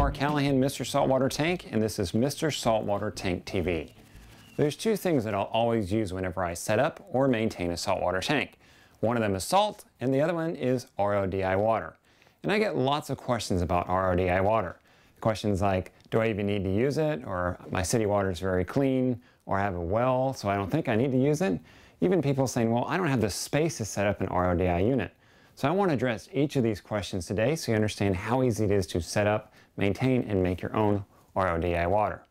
Mark Callahan, Mr. Saltwater Tank, and this is Mr. Saltwater Tank TV. There's two things that I'll always use whenever I set up or maintain a saltwater tank. One of them is salt, and the other one is RODI water. And I get lots of questions about RODI water. Questions like, do I even need to use it? Or my city water is very clean, or I have a well, so I don't think I need to use it. Even people saying, well, I don't have the space to set up an RODI unit. So I want to address each of these questions today so you understand how easy it is to set up, maintain, and make your own RODI water.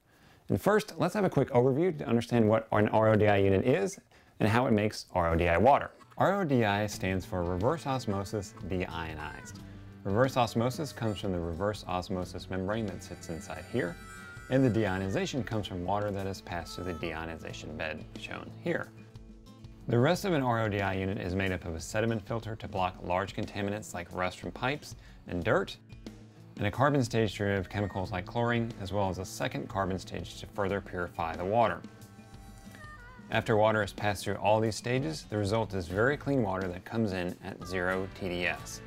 And first, let's have a quick overview to understand what an RODI unit is and how it makes RODI water. RODI stands for reverse osmosis deionized. Reverse osmosis comes from the reverse osmosis membrane that sits inside here, and the deionization comes from water that has passed through the deionization bed, shown here. The rest of an RODI unit is made up of a sediment filter to block large contaminants like rust from pipes and dirt, and a carbon stage to remove chemicals like chlorine, as well as a second carbon stage to further purify the water. After water has passed through all these stages, the result is very clean water that comes in at zero TDS.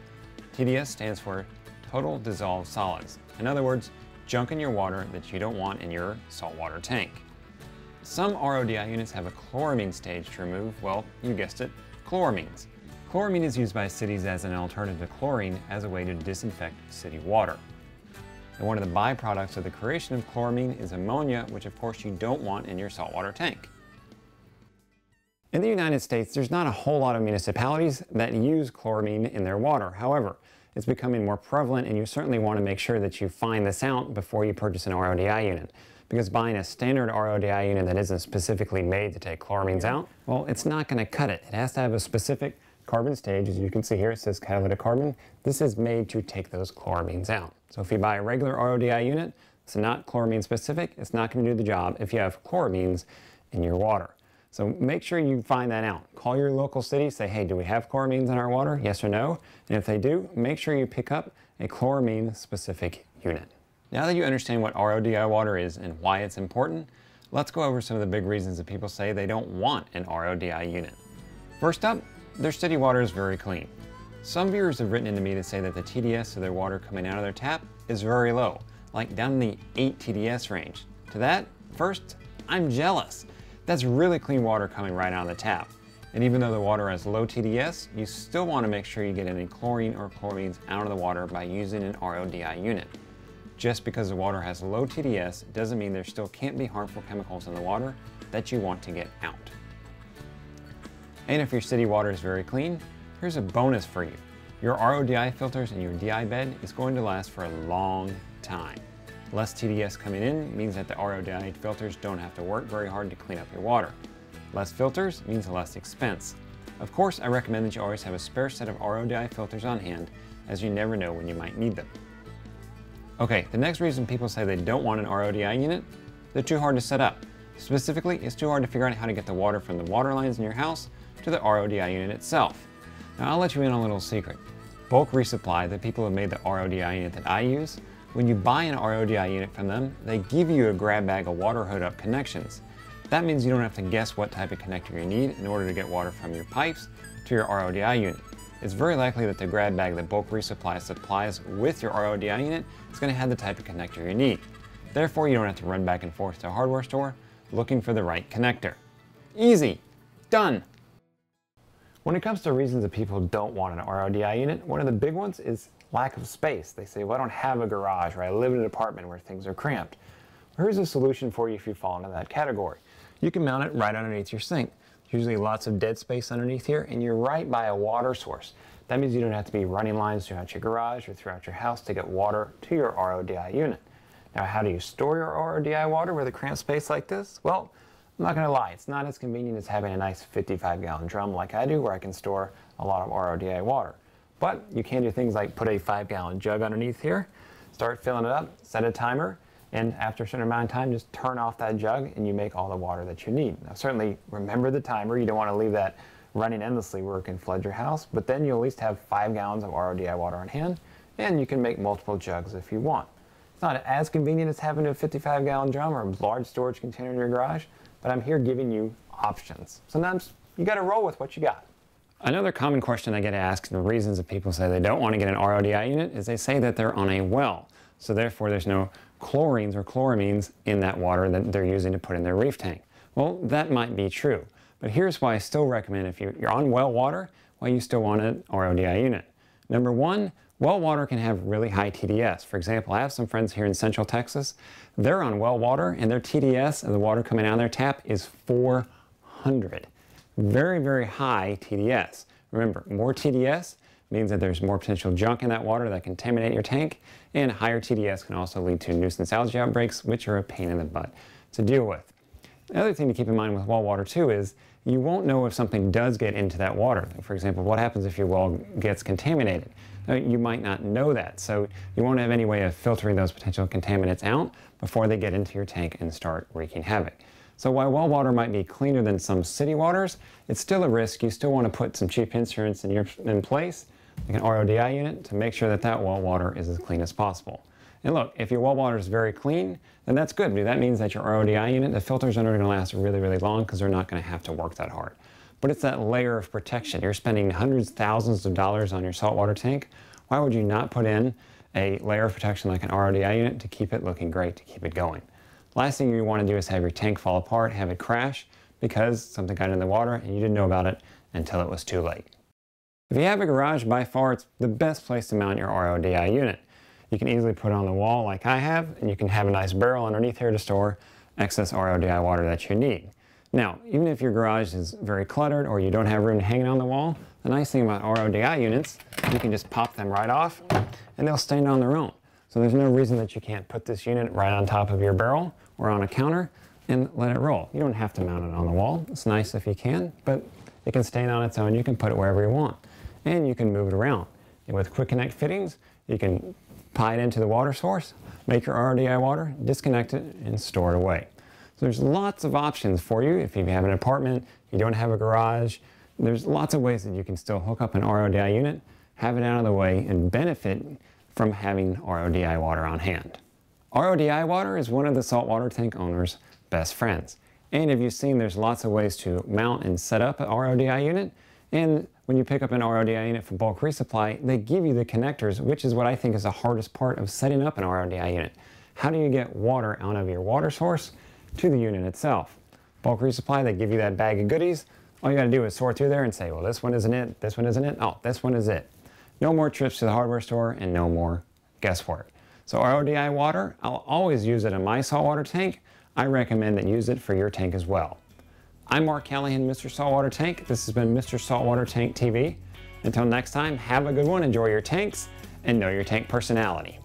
TDS stands for Total Dissolved Solids. In other words, junk in your water that you don't want in your saltwater tank. Some RODI units have a chloramine stage to remove, well, you guessed it, chloramines. Chloramine is used by cities as an alternative to chlorine as a way to disinfect city water. And one of the byproducts of the creation of chloramine is ammonia, which of course you don't want in your saltwater tank. In the United States, there's not a whole lot of municipalities that use chloramine in their water. However, it's becoming more prevalent and you certainly want to make sure that you find this out before you purchase an RODI unit because buying a standard RODI unit that isn't specifically made to take chloramines out, well, it's not going to cut it. It has to have a specific carbon stage. As you can see here, it says catalytic carbon. This is made to take those chloramines out. So if you buy a regular RODI unit, it's not chloramine specific, it's not going to do the job if you have chloramines in your water. So make sure you find that out. Call your local city, say, hey, do we have chloramines in our water? Yes or no? And if they do, make sure you pick up a chloramine specific unit. Now that you understand what RODI water is and why it's important, let's go over some of the big reasons that people say they don't want an RODI unit. First up, their city water is very clean. Some viewers have written into me to say that the TDS of their water coming out of their tap is very low, like down in the 8 TDS range. To that, first, I'm jealous. That's really clean water coming right out of the tap. And even though the water has low TDS, you still want to make sure you get any chlorine or chloramines out of the water by using an RODI unit. Just because the water has low TDS doesn't mean there still can't be harmful chemicals in the water that you want to get out. And if your city water is very clean, here's a bonus for you. Your RODI filters in your DI bed is going to last for a long time. Less TDS coming in means that the RO RODI filters don't have to work very hard to clean up your water. Less filters means less expense. Of course, I recommend that you always have a spare set of RODI filters on hand as you never know when you might need them. Okay, the next reason people say they don't want an RODI unit, they're too hard to set up. Specifically, it's too hard to figure out how to get the water from the water lines in your house to the RODI unit itself. Now I'll let you in on a little secret. Bulk Reef Supply, the people who made the RODI unit that I use, when you buy an RODI unit from them, they give you a grab bag of water hookup connections. That means you don't have to guess what type of connector you need in order to get water from your pipes to your RODI unit it's very likely that the grab bag that Bulk Reef Supply supplies with your RODI unit is going to have the type of connector you need. Therefore, you don't have to run back and forth to a hardware store looking for the right connector. Easy. Done. When it comes to reasons that people don't want an RODI unit, one of the big ones is lack of space. They say, well, I don't have a garage or I live in an apartment where things are cramped. Here's a solution for you if you fall into that category. You can mount it right underneath your sink There's usually lots of dead space underneath here, and you're right by a water source. That means you don't have to be running lines throughout your garage or throughout your house to get water to your RODI unit. Now, how do you store your RODI water with a cramped space like this? Well, I'm not going to lie, it's not as convenient as having a nice 55 gallon drum like I do where I can store a lot of RODI water. But you can do things like put a 5 gallon jug underneath here, start filling it up, set a timer, and after a certain amount of time, just turn off that jug and you make all the water that you need. Now, certainly remember the timer. You don't want to leave that running endlessly where it can flood your house, but then you'll at least have five gallons of RODI water on hand, and you can make multiple jugs if you want. It's not as convenient as having a 55 gallon drum or a large storage container in your garage, but I'm here giving you options. Sometimes you got to roll with what you got. Another common question I get asked, and the reasons that people say they don't want to get an RODI unit, is they say that they're on a well. So therefore there's no chlorines or chloramines in that water that they're using to put in their reef tank. Well, that might be true. But here's why I still recommend if you're on well water, why you still want an RODI unit. Number one, well water can have really high TDS. For example, I have some friends here in Central Texas. They're on well water and their TDS of the water coming out of their tap is 400. Very, very high TDS. Remember, more TDS means that there's more potential junk in that water that contaminate your tank, and higher TDS can also lead to nuisance algae outbreaks, which are a pain in the butt to deal with. The other thing to keep in mind with well water too is you won't know if something does get into that water. For example, what happens if your well gets contaminated? You might not know that, so you won't have any way of filtering those potential contaminants out before they get into your tank and start wreaking havoc. So while well water might be cleaner than some city waters, it's still a risk. You still want to put some cheap insurance in, your, in place, like an RODI unit, to make sure that that well water is as clean as possible. And look, if your well water is very clean, then that's good. That means that your RODI unit, the filters are going to last really, really long because they're not going to have to work that hard. But it's that layer of protection. You're spending hundreds, thousands of dollars on your saltwater tank. Why would you not put in a layer of protection like an RODI unit to keep it looking great, to keep it going? Last thing you want to do is have your tank fall apart, have it crash because something got in the water and you didn't know about it until it was too late. If you have a garage, by far it's the best place to mount your RODI unit. You can easily put it on the wall like I have, and you can have a nice barrel underneath here to store excess RODI water that you need. Now, even if your garage is very cluttered or you don't have room to hang it on the wall, the nice thing about RODI units, you can just pop them right off and they'll stand on their own. So there's no reason that you can't put this unit right on top of your barrel or on a counter and let it roll. You don't have to mount it on the wall. It's nice if you can, but it can stand on its own. You can put it wherever you want and you can move it around. And with quick connect fittings, you can tie it into the water source, make your RODI water, disconnect it, and store it away. So there's lots of options for you if you have an apartment, you don't have a garage. There's lots of ways that you can still hook up an RODI unit, have it out of the way, and benefit from having RODI water on hand. RODI water is one of the saltwater tank owner's best friends. And if you've seen, there's lots of ways to mount and set up an RODI unit. And when you pick up an RODI unit from Bulk Reef Supply, they give you the connectors, which is what I think is the hardest part of setting up an RODI unit. How do you get water out of your water source to the unit itself? Bulk Reef Supply, they give you that bag of goodies. All you gotta do is sort through there and say, well, this one isn't it, this one isn't it, oh, this one is it. No more trips to the hardware store and no more guesswork. So RODI water, I'll always use it in my saltwater tank. I recommend that you use it for your tank as well. I'm Mark Callahan, Mr. Saltwater Tank. This has been Mr. Saltwater Tank TV. Until next time, have a good one, enjoy your tanks, and know your tank personality.